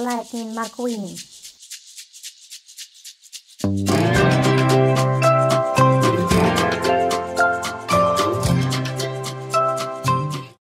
Lightning McQueen.